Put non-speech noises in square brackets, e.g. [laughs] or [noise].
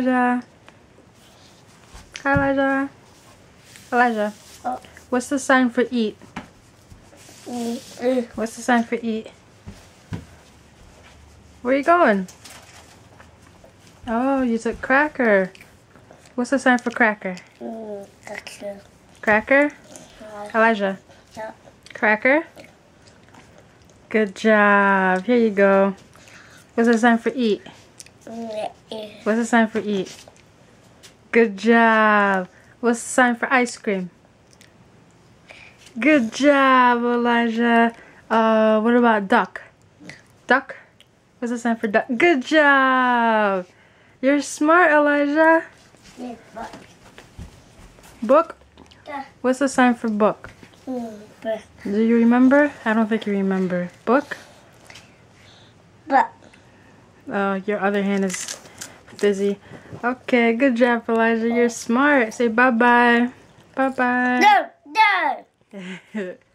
Elijah. Hi, Elijah. Elijah. Oh. What's the sign for eat? Mm, What's the sign for eat? Where are you going? Oh, you took cracker. What's the sign for cracker? mm, it. Cracker? Uh, Elijah. Yeah. Cracker? Good job. Here you go. What's the sign for eat? What's the sign for eat? Good job. What's the sign for ice cream? Good job, Elijah. Uh, what about duck? Duck? What's the sign for duck? Good job. You're smart, Elijah. Book? Yeah. What's the sign for book? mm, but, Do you remember? I don't think you remember. Book? but, Oh, your other hand is busy. Okay, good job, Elijah. You're smart. Say bye bye. Bye bye. no, no. [laughs]